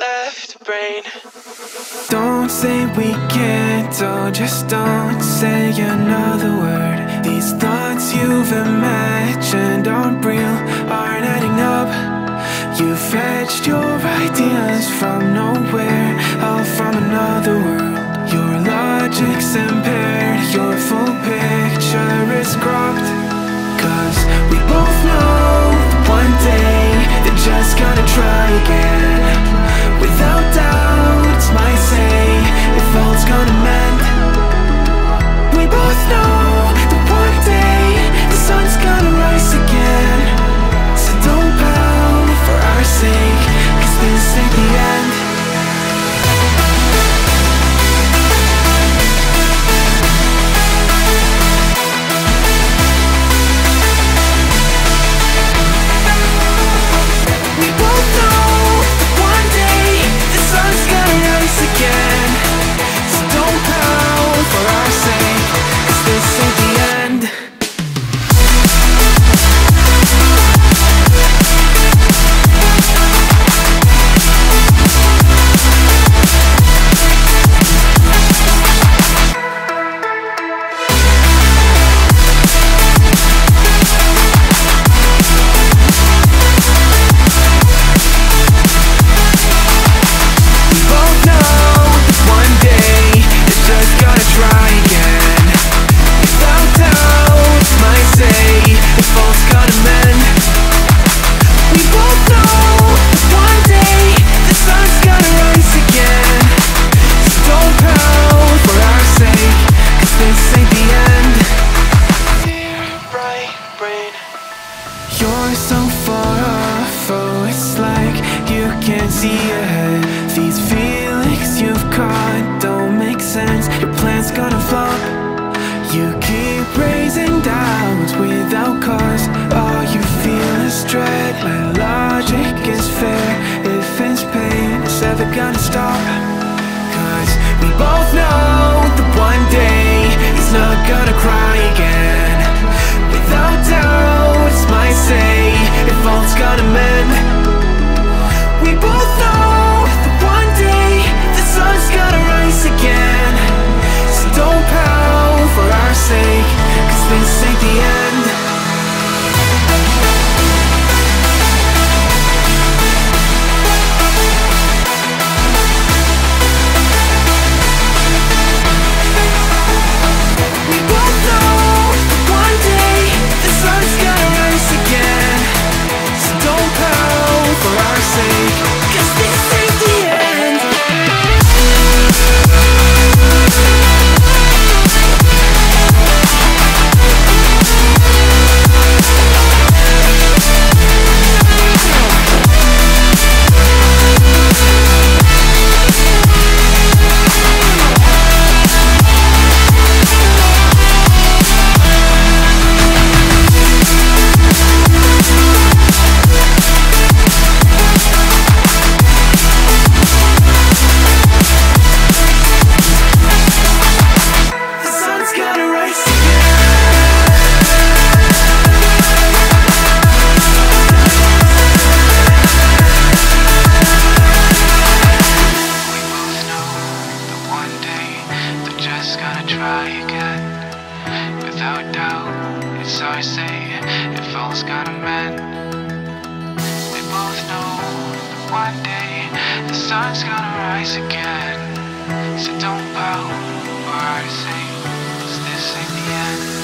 left brain. Don't say we can't, oh, just don't say another word. These thoughts you've imagined aren't real, aren't adding up. You fetched your ideas from nowhere, all from another world. Your logic's impaired, your full picture is cropped. Cause we both know one day they're just gonna try again. Can't see ahead. These feelings you've caught don't make sense. Your plan's gonna flop. You keep raising doubts without cause. All you feel is dread. My logic is fair. If it's pain, it's ever gonna stop. Cause we both know that one day he's not gonna cry It's how I say it feels kinda mad. We both know one day the sun's gonna rise again. So don't bow, or I say, this ain't the end.